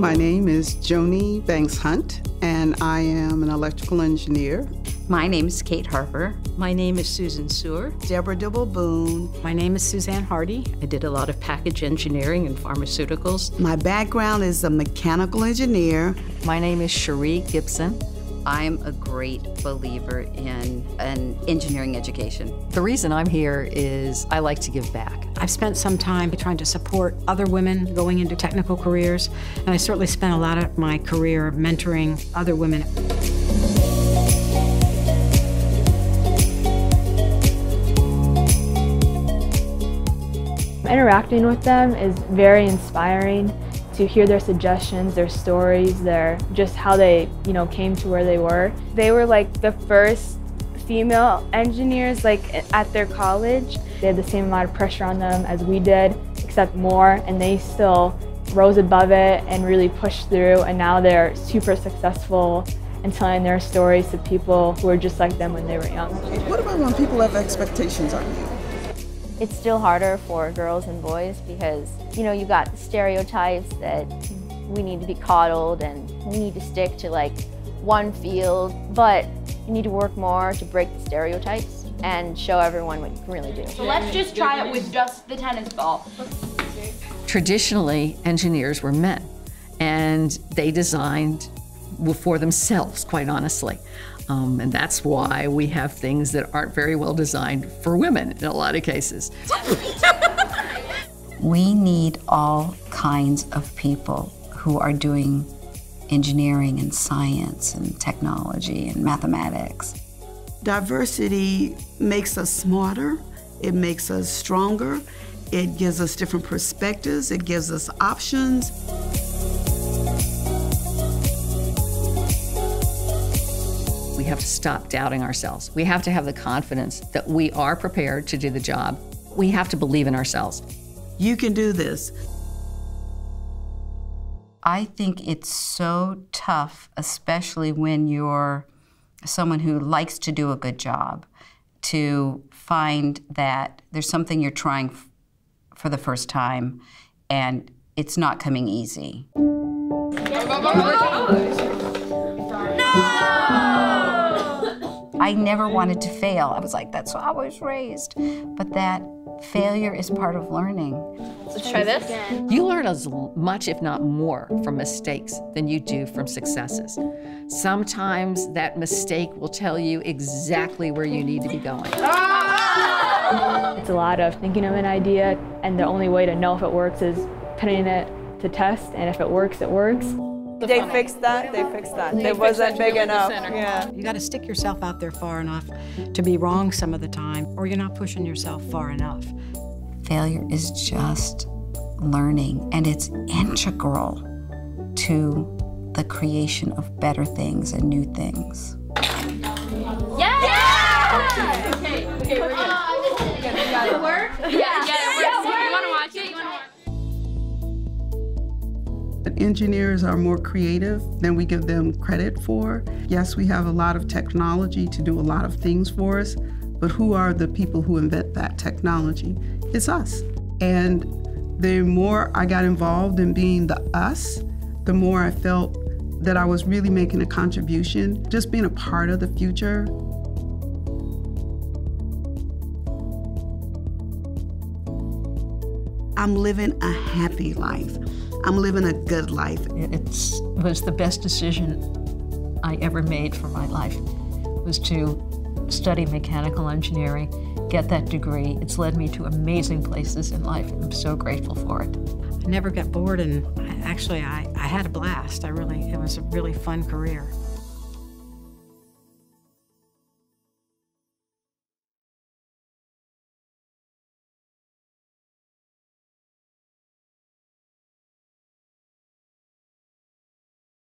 My name is Joni Banks Hunt, and I am an electrical engineer. My name is Kate Harper. My name is Susan Sewer. Deborah Dibble Boone. My name is Suzanne Hardy. I did a lot of package engineering and pharmaceuticals. My background is a mechanical engineer. My name is Cherie Gibson. I'm a great believer in an engineering education. The reason I'm here is I like to give back. I've spent some time trying to support other women going into technical careers, and I certainly spent a lot of my career mentoring other women. Interacting with them is very inspiring to hear their suggestions, their stories, their just how they, you know, came to where they were. They were like the first female engineers like at their college. They had the same amount of pressure on them as we did, except more, and they still rose above it and really pushed through and now they're super successful and telling their stories to people who are just like them when they were young. What about when people have expectations on you? It's still harder for girls and boys because, you know, you got stereotypes that we need to be coddled and we need to stick to like one field, but you need to work more to break the stereotypes and show everyone what you can really do. So let's just try it with just the tennis ball. Traditionally, engineers were men, and they designed for themselves, quite honestly. Um, and that's why we have things that aren't very well designed for women in a lot of cases. We need all kinds of people who are doing engineering and science and technology and mathematics. Diversity makes us smarter, it makes us stronger, it gives us different perspectives, it gives us options. Have to stop doubting ourselves. We have to have the confidence that we are prepared to do the job. We have to believe in ourselves. You can do this. I think it's so tough, especially when you're someone who likes to do a good job, to find that there's something you're trying for the first time and it's not coming easy. I never wanted to fail. I was like, that's how I was raised. But that failure is part of learning. Let's try this. You learn as much, if not more, from mistakes than you do from successes. Sometimes that mistake will tell you exactly where you need to be going. It's a lot of thinking of an idea, and the only way to know if it works is putting it to test, and if it works, it works. They fixed that, they fixed that. It wasn't big enough. Yeah. You got to stick yourself out there far enough to be wrong some of the time, or you're not pushing yourself far enough. Failure is just learning, and it's integral to the creation of better things and new things. Yeah! yeah! Okay, okay, we're good. Did it work? Yeah, Engineers are more creative than we give them credit for. Yes, we have a lot of technology to do a lot of things for us, but who are the people who invent that technology? It's us. And the more I got involved in being the us, the more I felt that I was really making a contribution, just being a part of the future. I'm living a happy life. I'm living a good life. It was the best decision I ever made for my life, was to study mechanical engineering, get that degree. It's led me to amazing places in life, and I'm so grateful for it. I never got bored, and actually, I, I had a blast. I really, it was a really fun career.